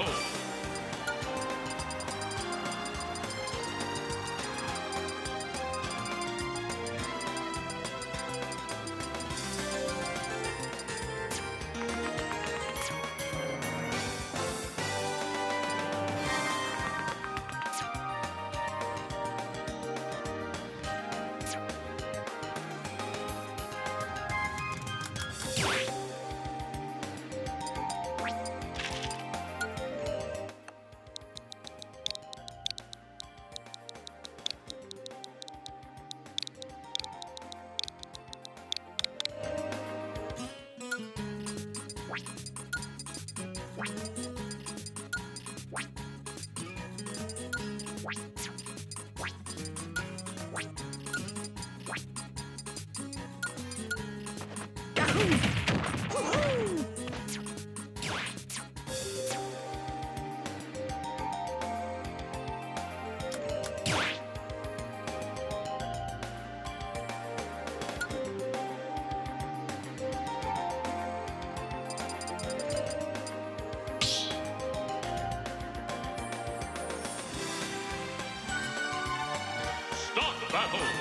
battle! Battle!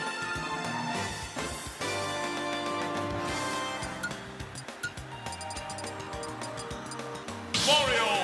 Mario!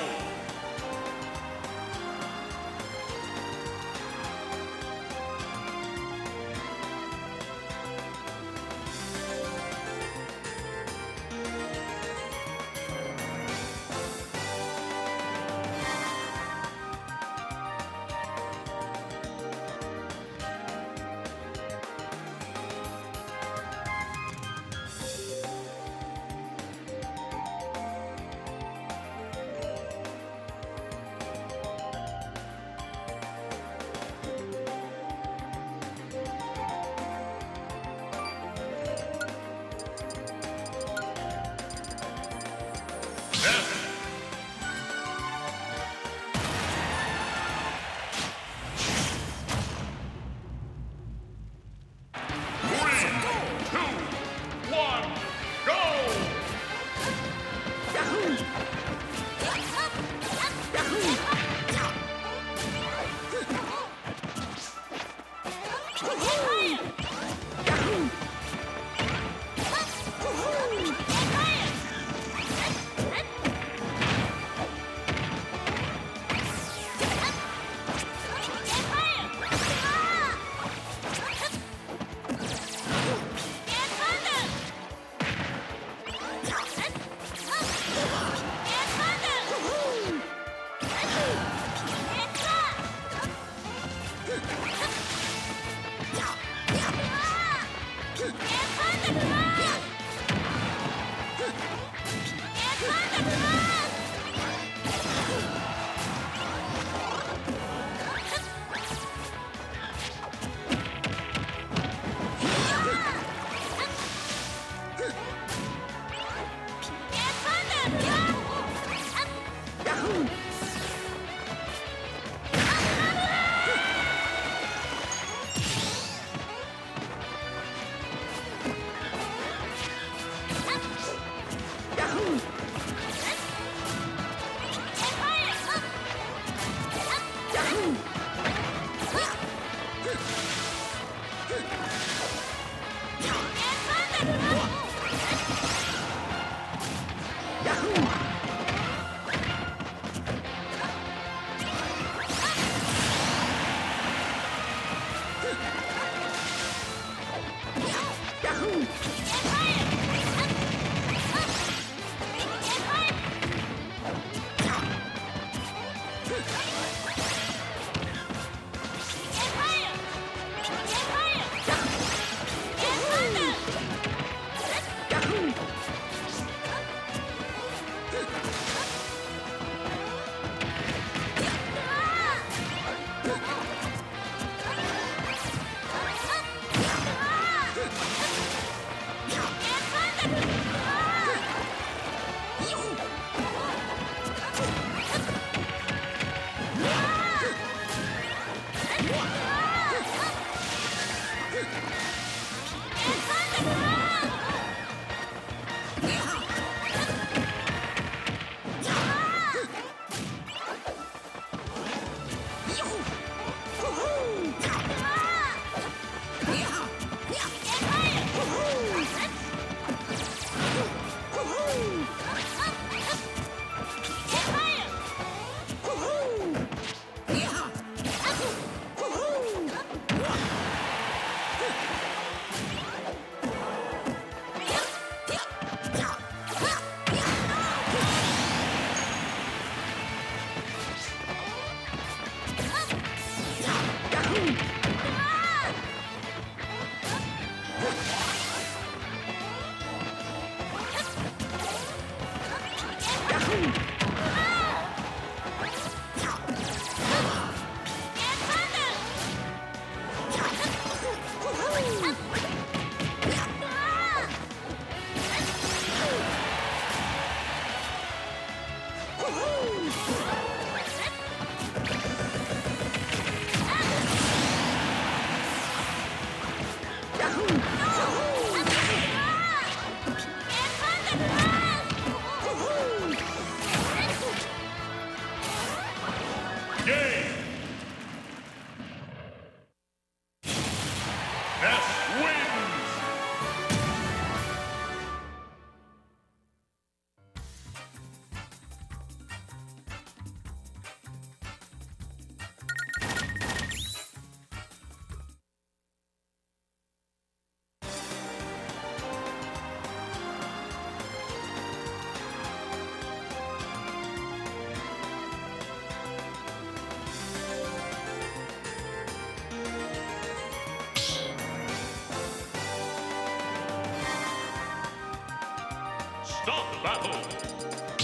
Battle.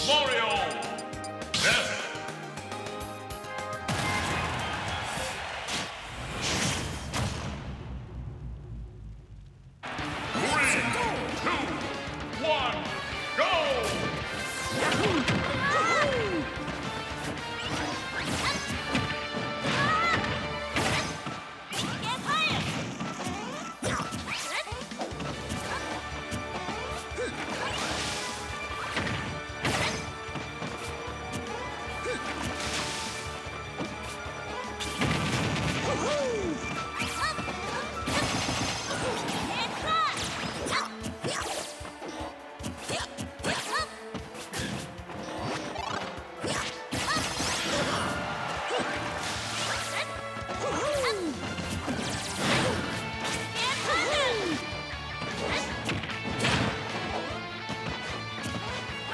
Mario. Three, two, one, go!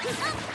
Ha ha ha!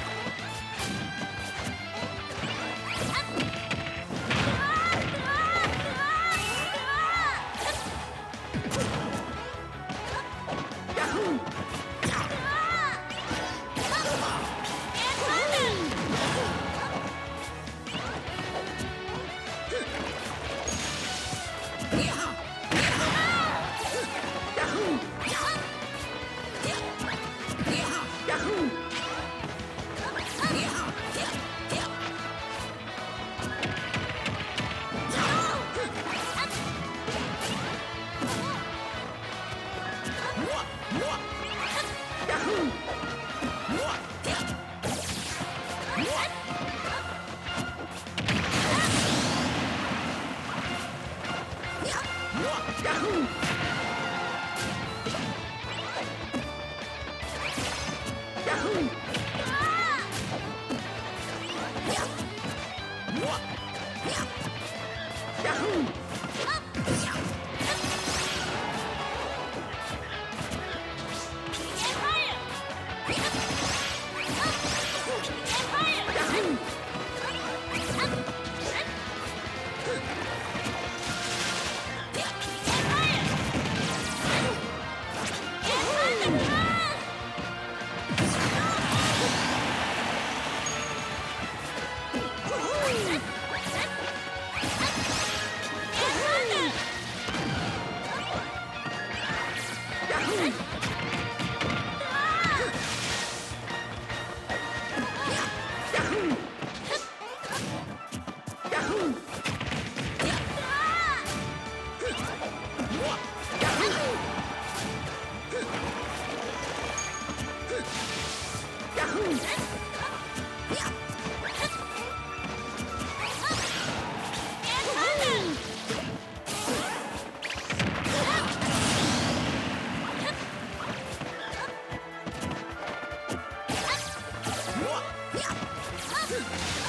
あ!